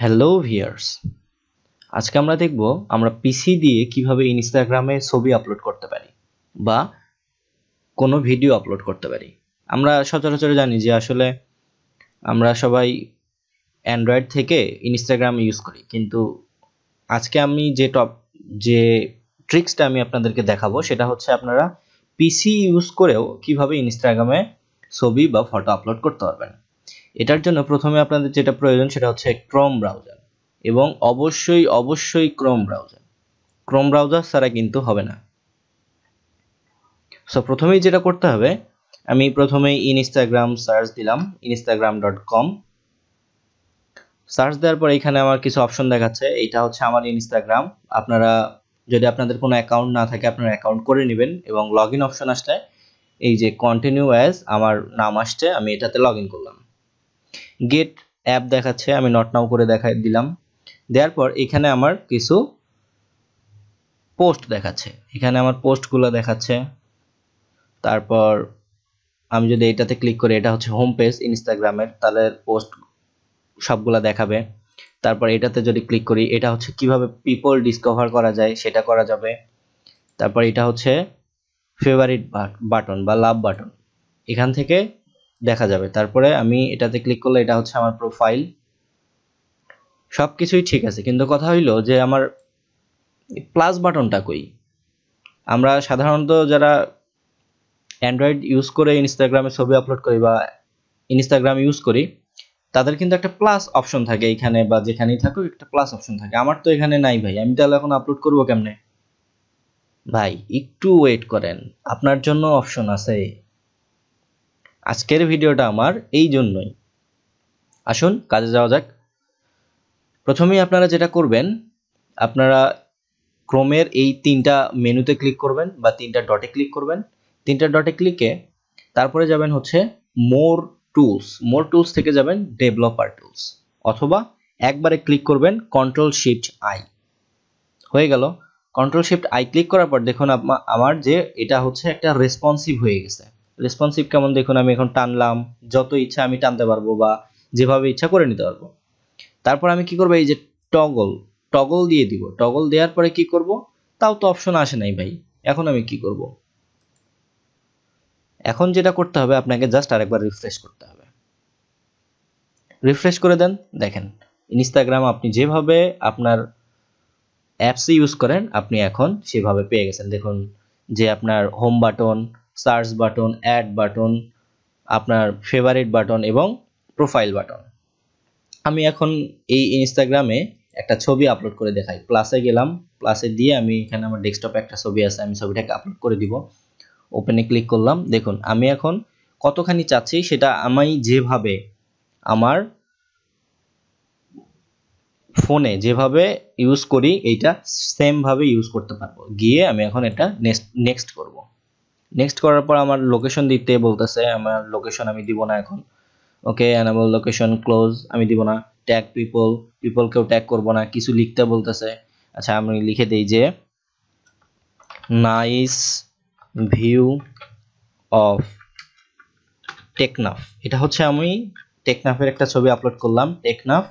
Hello viewers আজকে আমরা দেখব আমরা পিসি দিয়ে কীভাবে ইনস্টাগ্রামে ছবি আপলোড করতে পারি বা কোনো ভিডিও আপলোড করতে পারি। আমরা সচরাচর জানি যে আসলে আমরা সবাই অ্যান্ড্রয়েড থেকে ইনস্টাগ্রাম ইউজ করি। কিন্তু আজকে আমি যে টপ যে ট্রিক্সটা আমি আপনাদেরকে দেখাবো সেটা হচ্ছে আপনারা পিসি ইউজ করেও কীভাবে ইনস্টাগ্রামে ছবি বা ফটো আপলোড করতে পারবেন। এটার জন্য প্রথমে আপনাদের যেটা প্রয়োজন সেটা হচ্ছে ক্রোম ব্রাউজার এবং অবশ্যই অবশ্যই ক্রোম ব্রাউজার ক্রোম ব্রাউজার ছাড়া কিন্তু হবে না। সো প্রথমেই যেটা করতে হবে, আমি প্রথমেই ইনস্টাগ্রাম সার্চ দিলাম ইনস্টাগ্রাম ডট কম সার্চ দেওয়ার পর এখানে আমার কিছু অপশন দেখাচ্ছে। এটা হচ্ছে আমার ইনস্টাগ্রাম আপনারা, যদি আপনাদের কোনো অ্যাকাউন্ট না থাকে, আপনারা অ্যাকাউন্ট করে নেবেন এবং লগ ইন অপশন আসলে এই যে কন্টিনিউ অ্যাজ আমার নাম আসছে, আমি এটাতে লগ ইন করলাম। গেট অ্যাপ দেখাচ্ছে, আমি নট নাও করে দেখাই দিলাম। দেওয়ার পর এখানে আমার কিছু পোস্ট দেখাচ্ছে। এখানে আমার পোস্টগুলো দেখাচ্ছে। তারপর আমি যদি এটাতে ক্লিক করি, এটা হচ্ছে হোম পেজ ইনস্টাগ্রামের তাহলে পোস্ট সবগুলা দেখাবে। তারপর এটাতে যদি ক্লিক করি, এটা হচ্ছে কীভাবে পিপল ডিসকভার করা যায়, সেটা করা যাবে। তারপর এটা হচ্ছে ফেভারিট বাটন বা লাভ বাটন এখান থেকে দেখা যাবে। তারপরে আমি এটাতে ক্লিক করলে এটা হচ্ছে আমার প্রোফাইল সব কিছুই ঠিক আছে, কিন্তু কথা হইল যে আমার প্লাস বাটনটা কই? আমরা সাধারণত যারা অ্যান্ড্রয়েড ইউজ করে ইনস্টাগ্রামে ছবি আপলোড করি বা ইনস্টাগ্রাম ইউজ করি, তাদের কিন্তু একটা প্লাস অপশন থাকে এখানে বা যেখানেই থাকুক একটা প্লাস অপশন থাকে। আমার তো এখানে নাই ভাই, আমি তাহলে এখন আপলোড করব কেমনে? ভাই, একটু ওয়েট করেন। আপনার জন্য অপশন আছে আজকের ভিডিওটা আমার এই জন্যই। আসুন, কাজে যাওয়া যাক। প্রথমেই আপনারা যেটা করবেন, আপনারা ক্রোমের এই তিনটা মেনুতে ক্লিক করবেন বা তিনটা ডটে ক্লিক করবেন। তিনটা ডটে ক্লিকে তারপরে যাবেন হচ্ছে মোর টুলস মোর টুলস থেকে যাবেন ডেভেলপার টুলস অথবা একবারে ক্লিক করবেন কন্ট্রোল শিফট আই হয়ে গেল। কন্ট্রোল শিফট আই ক্লিক করার পর দেখুন আমার যে এটা হচ্ছে একটা রেসপন্সিভ হয়ে গেছে। রেসপন্সিভ কেমন দেখুন, আমি এখন টানলাম, যত ইচ্ছা আমি টানতে পারব বা যেভাবে ইচ্ছা করে নিতে পারব। তারপর আমি কি করব, এই যে টগল টগল দিয়ে দিব। টগল দেওয়ার পরে কি করব, তাও তো অপশন আসে নাই ভাই, এখন আমি কি করব? এখন যেটা করতে হবে, আপনাকে জাস্ট আরেকবার রিফ্রেশ করতে হবে। রিফ্রেশ করে দেন, দেখেন ইনস্টাগ্রাম আপনি যেভাবে আপনার অ্যাপস ইউজ করেন, আপনি এখন সেভাবে পেয়ে গেছেন। দেখুন, যে আপনার home button search button add button আপনার ফেভারিট বাটন এবং প্রোফাইল বাটন আমি এখন এই ইনস্টাগ্রামে একটা ছবি আপলোড করে দেখাই। প্লাসে গেলাম প্লাসে দিয়ে আমি এখানে আমার ডেস্কটপে একটা ছবি আছে, আমি ছবিটাকে আপলোড করে দিব। ওপেনে ক্লিক করলাম, দেখুন, আমি এখন কতখানি চাচ্ছি সেটা আমি যেভাবে আমার ফোনে যেভাবে ইউজ করি, এইটা সেমভাবে ইউজ করতে পারব। গিয়ে আমি এখন এটা নেক্সট নেক্সট করব। নেক্সট করার পর আমার লোকেশন দিতে বলতেছে, আমার লোকেশন আমি দিব না এখন। ওকে অ্যানাবল লোকেশন ক্লোজ আমি দিব না। ট্যাগ পিপল পিপলকেও ট্যাগ করব না, কিছু লিখতে বলতেছে। আচ্ছা আমি লিখে দিই যে নাইস ভিউ অফ টেকনাফ এটা হচ্ছে আমি টেকনাফের একটা ছবি আপলোড করলাম টেকনাফ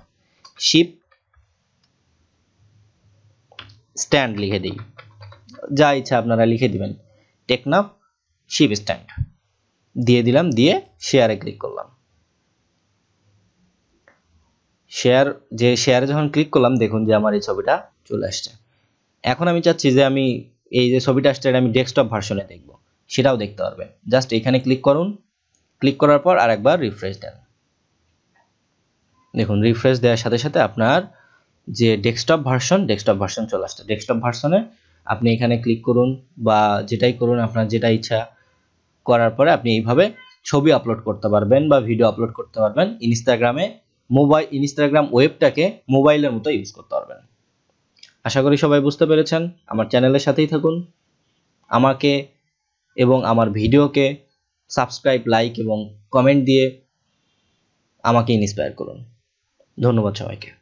শিপ স্ট্যান্ড লিখে দিই। যা ইচ্ছা আপনারা লিখে দিবেন। টেকনাফ শিপ স্ট্যান্ড দিয়ে দিলাম, দিয়ে শেয়ারে ক্লিক করলাম। শেয়ার যে শেয়ারে যখন ক্লিক করলাম, দেখুন যে আমার এই ছবিটা চলে আসছে। এখন আমি চাচ্ছি যে আমি এই যে ছবিটা আসছে আমি ডেস্কটপ ভার্সনে দেখব। সেটাও দেখতে পারবে জাস্ট এখানে ক্লিক করুন। ক্লিক করার পর আরেকবার রিফ্রেশ দেন। দেখুন রিফ্রেশ দেওয়ার সাথে সাথে আপনার যে ডেস্কটপ ভার্সন ডেস্কটপ ভার্সন চলে আসছে। ডেস্কটপ ভার্সনে আপনি এখানে ক্লিক করুন বা যেটাই করুন, আপনার যেটা ইচ্ছা করার পরে আপনি এইভাবে ছবি আপলোড করতে পারবেন বা ভিডিও আপলোড করতে পারবেন। ইনস্টাগ্রামে মোবাইল ইনস্টাগ্রাম ওয়েবটাকে মোবাইলের মতো ইউজ করতে পারবেন। আশা করি সবাই বুঝতে পেরেছেন। আমার চ্যানেলের সাথেই থাকুন। আমাকে এবং আমার ভিডিওকে সাবস্ক্রাইব লাইক এবং কমেন্ট দিয়ে আমাকে ইন্সপায়ার করুন। ধন্যবাদ সবাইকে।